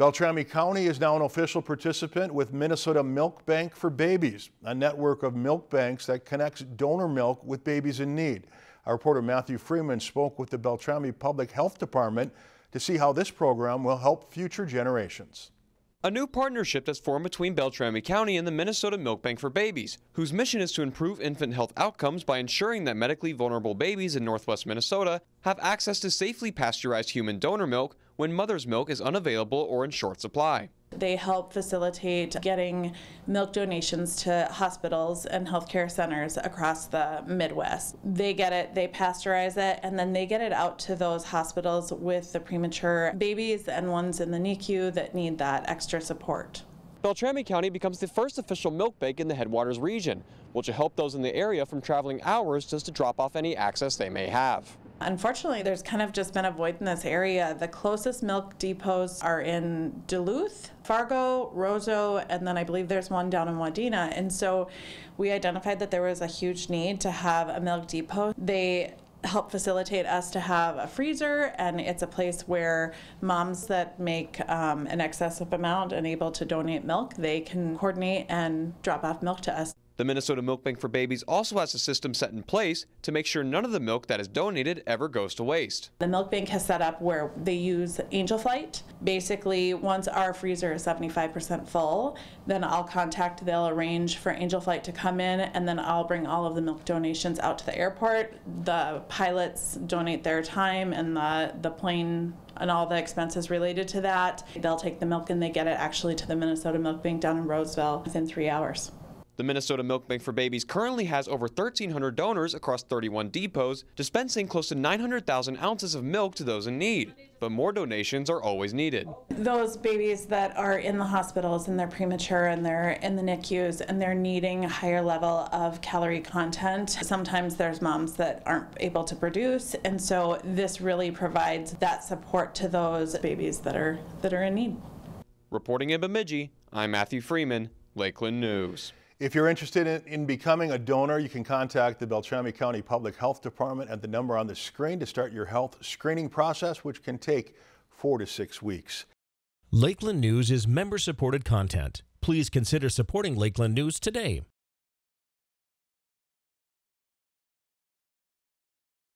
Beltrami County is now an official participant with Minnesota Milk Bank for Babies, a network of milk banks that connects donor milk with babies in need. Our reporter Matthew Freeman spoke with the Beltrami Public Health Department to see how this program will help future generations. A new partnership that's formed between Beltrami County and the Minnesota Milk Bank for Babies, whose mission is to improve infant health outcomes by ensuring that medically vulnerable babies in northwest Minnesota have access to safely pasteurized human donor milk when mother's milk is unavailable or in short supply. They help facilitate getting milk donations to hospitals and healthcare centers across the Midwest. They get it, they pasteurize it, and then they get it out to those hospitals with the premature babies and ones in the NICU that need that extra support. Beltrami County becomes the first official milk bank in the Headwaters region, which will help those in the area from traveling hours just to drop off any access they may have. Unfortunately, there's kind of just been a void in this area. The closest milk depots are in Duluth, Fargo, Roseau, and then I believe there's one down in Wadena. And so we identified that there was a huge need to have a milk depot. They help facilitate us to have a freezer and it's a place where moms that make um, an excessive amount and able to donate milk they can coordinate and drop off milk to us the Minnesota Milk Bank for Babies also has a system set in place to make sure none of the milk that is donated ever goes to waste. The milk bank has set up where they use Angel Flight. Basically, once our freezer is 75% full, then I'll contact, they'll arrange for Angel Flight to come in, and then I'll bring all of the milk donations out to the airport. The pilots donate their time and the, the plane and all the expenses related to that. They'll take the milk and they get it actually to the Minnesota Milk Bank down in Roseville within three hours. The Minnesota Milk Bank for Babies currently has over 1,300 donors across 31 depots, dispensing close to 900,000 ounces of milk to those in need. But more donations are always needed. Those babies that are in the hospitals and they're premature and they're in the NICUs and they're needing a higher level of calorie content, sometimes there's moms that aren't able to produce, and so this really provides that support to those babies that are that are in need. Reporting in Bemidji, I'm Matthew Freeman, Lakeland News. If you're interested in, in, becoming a donor, you can contact the Beltrami County Public Health Department at the number on the screen to start your health screening process, which can take four to six weeks. Lakeland News is member supported content. Please consider supporting Lakeland News today.